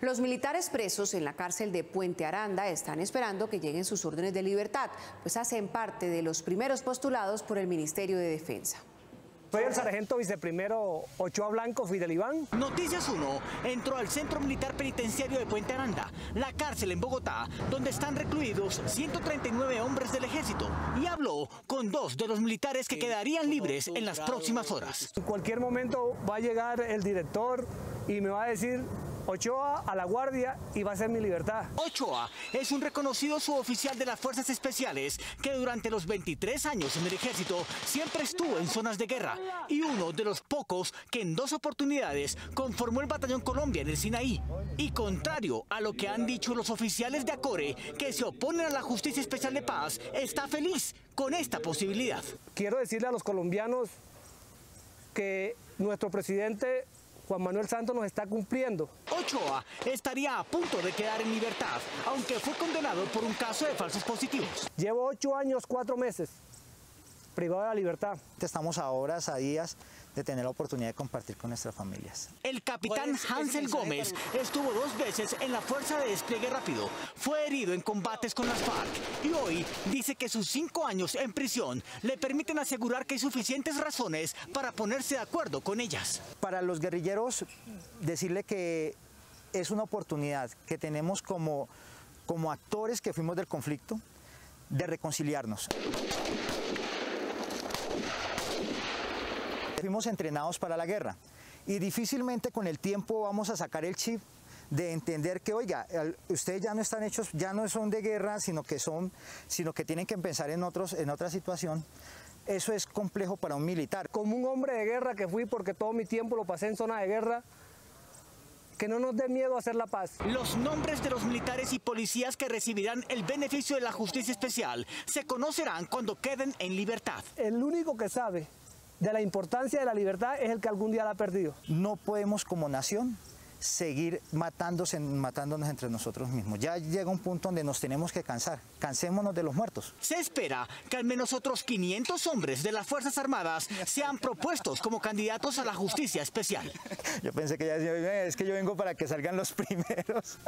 Los militares presos en la cárcel de Puente Aranda están esperando que lleguen sus órdenes de libertad, pues hacen parte de los primeros postulados por el Ministerio de Defensa. Soy el sargento viceprimero Ochoa Blanco Fidel Iván. Noticias 1 entró al Centro Militar Penitenciario de Puente Aranda, la cárcel en Bogotá, donde están recluidos 139 hombres del ejército, y habló con dos de los militares que quedarían libres en las próximas horas. En cualquier momento va a llegar el director y me va a decir Ochoa a la guardia y va a ser mi libertad. Ochoa es un reconocido suboficial de las Fuerzas Especiales que durante los 23 años en el ejército siempre estuvo en zonas de guerra y uno de los pocos que en dos oportunidades conformó el Batallón Colombia en el Sinaí. Y contrario a lo que han dicho los oficiales de Acore que se oponen a la Justicia Especial de Paz, está feliz con esta posibilidad. Quiero decirle a los colombianos que nuestro presidente Juan Manuel Santos nos está cumpliendo. Ochoa estaría a punto de quedar en libertad, aunque fue condenado por un caso de falsos positivos. Llevo ocho años, cuatro meses privado de la libertad. Estamos a horas, a días de tener la oportunidad de compartir con nuestras familias. El capitán Hansel Gómez estuvo dos veces en la Fuerza de Despliegue Rápido, fue herido en combates con las FARC y hoy dice que sus cinco años en prisión le permiten asegurar que hay suficientes razones para ponerse de acuerdo con ellas. Para los guerrilleros, decirle que es una oportunidad que tenemos como, como actores que fuimos del conflicto de reconciliarnos. Fuimos entrenados para la guerra y difícilmente con el tiempo vamos a sacar el chip de entender que, oiga, ustedes ya no están hechos, ya no son de guerra, sino que son, sino que tienen que pensar en otros, en otra situación. Eso es complejo para un militar. Como un hombre de guerra que fui porque todo mi tiempo lo pasé en zona de guerra, que no nos dé miedo hacer la paz. Los nombres de los militares y policías que recibirán el beneficio de la justicia especial se conocerán cuando queden en libertad. El único que sabe de la importancia de la libertad es el que algún día la ha perdido. No podemos como nación seguir matándose, matándonos entre nosotros mismos. Ya llega un punto donde nos tenemos que cansar. Cansémonos de los muertos. Se espera que al menos otros 500 hombres de las Fuerzas Armadas sean propuestos como candidatos a la justicia especial. Yo pensé que ya decía, es que yo vengo para que salgan los primeros.